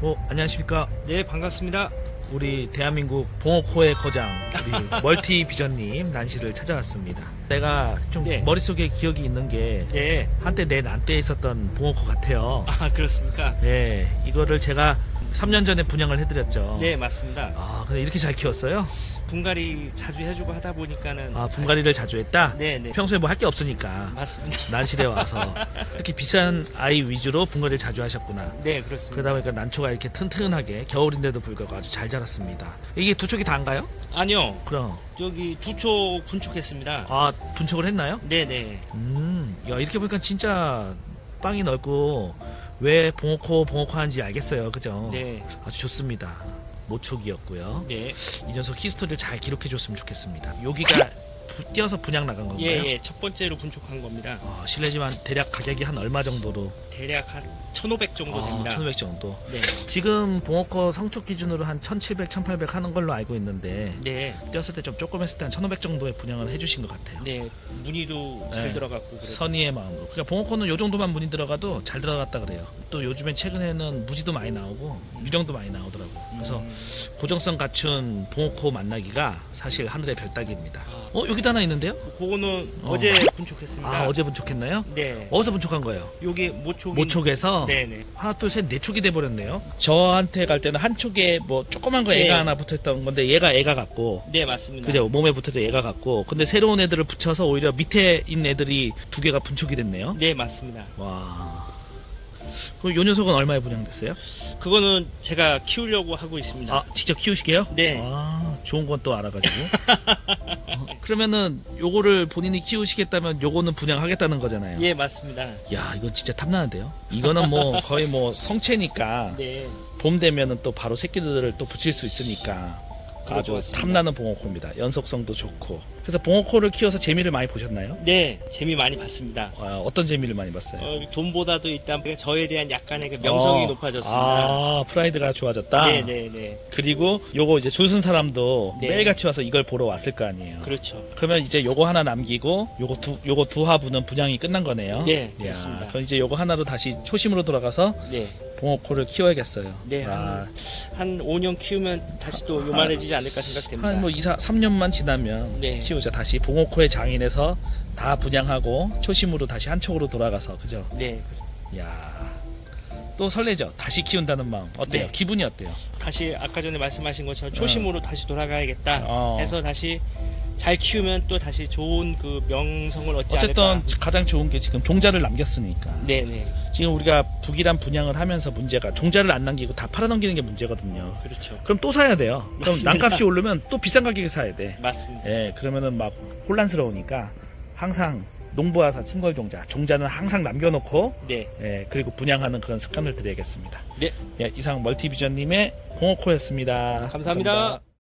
어, 안녕하십니까. 네, 반갑습니다. 우리 대한민국 봉어코의 거장, 우리 멀티 비전님 난시를 찾아왔습니다. 내가 좀 네. 머릿속에 기억이 있는 게 네. 한때 내 난때에 있었던 봉어코 같아요. 아, 그렇습니까? 네, 이거를 제가 3년 전에 분양을 해드렸죠. 네, 맞습니다. 아, 근데 이렇게 잘 키웠어요? 분갈이 자주 해주고 하다 보니까는. 아, 분갈이를 자주 했다? 네, 네. 평소에 뭐 할 게 없으니까. 맞습니다. 난실에 와서. 이렇게 비싼 아이 위주로 분갈이를 자주 하셨구나. 네, 그렇습니다. 그러다 보니까 난초가 이렇게 튼튼하게 겨울인데도 불구하고 아주 잘 자랐습니다. 이게 두 촉이 다인가요? 아니요, 그럼. 저기 두초 분촉했습니다. 아, 분촉을 했나요? 네, 네. 음, 야, 이렇게 보니까 진짜 빵이 넓고 왜 봉어코, 봉어코 하는지 알겠어요. 그죠? 네. 아주 좋습니다. 모촉이었고요. 네. 이 녀석 히스토리를 잘 기록해줬으면 좋겠습니다. 여기가 부- 뛰어서 분양 나간 건가요? 예, 예. 첫 번째로 분촉한 겁니다. 어, 실례지만 대략 가격이 한 얼마 정도로? 대략 한 1,500 정도 아, 됩니다. 1500 정도. 네. 지금 봉어코 성촉 기준으로 한 1700, 1800 하는 걸로 알고 있는데 네. 뛰었을 때 좀 조금 했을 때 한 1500 정도의 분양을 해주신 것 같아요. 네. 무늬도 잘 네. 들어갔고 그래서. 선의의 마음으로. 그러니까 봉어코는 요 정도만 문이 들어가도 잘 들어갔다 그래요. 또 요즘엔 최근에는 무지도 많이 나오고 유령도 많이 나오더라고요. 그래서 음. 고정성 갖춘 봉어코 만나기가 사실 하늘의 별따기입니다. 아. 어 여기도 하나 있는데요? 그거는 어. 어. 제 분촉했습니다. 아 어제 분촉했나요? 네. 어디서 분촉한 거예요? 요게 모촉이 모촉에서 네, 네. 하나 둘셋 네 촉이 돼 버렸네요. 저한테 갈 때는 한 촉에 뭐 조그만 거 네. 애가 하나 붙어있던 건데 얘가 애가 같고 네, 맞습니다. 그죠 몸에 붙어도 얘가 같고 근데 새로운 애들을 붙여서 오히려 밑에 있는 애들이 두 개가 분촉이 됐네요. 네, 맞습니다. 와. 그럼 요 녀석은 얼마에 분양됐어요? 그거는 제가 키우려고 하고 있습니다. 아, 직접 키우시게요? 네. 아, 좋은 건 또 알아가지고. 어, 그러면은 요거를 본인이 키우시겠다면 요거는 분양하겠다는 거잖아요. 예, 맞습니다. 야, 이건 진짜 탐나는데요? 이거는 뭐 거의 뭐 성체니까 네. 봄 되면은 또 바로 새끼들을 또 붙일 수 있으니까 아주. 탐나는 봉어코입니다. 연속성도 좋고. 그래서 봉어코를 키워서 재미를 많이 보셨나요? 네, 재미 많이 봤습니다. 아, 어떤 재미를 많이 봤어요? 어, 돈보다도 일단 저에 대한 약간의 그 명성이 어, 높아졌습니다. 아, 프라이드가 좋아졌다? 네, 네, 네. 그리고 요거 이제 줄선 사람도 네. 매일같이 와서 이걸 보러 왔을 거 아니에요. 그렇죠. 그러면 이제 요거 하나 남기고 요거 두 요거 두 화분은 분양이 끝난 거네요. 네, 그렇습니다. 그럼 이제 요거 하나로 다시 초심으로 돌아가서 네. 봉어코를 키워야겠어요. 네, 아, 한 5년 키우면 다시 또 요만해지지 않을까 생각됩니다. 한뭐 2, 4, 3년만 지나면 네. 키우자. 다시 봉어코의 장인에서 다 분양하고 초심으로 다시 한쪽으로 돌아가서 그죠? 네. 야. 또 설레죠. 다시 키운다는 마음. 어때요? 네. 기분이 어때요? 다시 아까 전에 말씀하신 것처럼 초심으로 다시 돌아가야겠다 어. 해서 다시 잘 키우면 또 다시 좋은 그 명성을 얻지 어쨌든 않을까. 가장 좋은 게 지금 종자를 남겼으니까. 네, 네. 지금 우리가 북이란 분양을 하면서 문제가 종자를 안 남기고 다 팔아넘기는 게 문제거든요. 그렇죠. 그럼 또 사야 돼요. 그럼 맞습니다. 난값이 오르면 또 비싼 가격에 사야 돼. 맞습니다. 예, 그러면은 막 혼란스러우니까 항상 농부와사 침걸 종자, 종자는 항상 남겨놓고 네. 예, 그리고 분양하는 그런 습관을 들여야겠습니다. 네. 예, 이상 멀티비전님의 봉어코였습니다 감사합니다.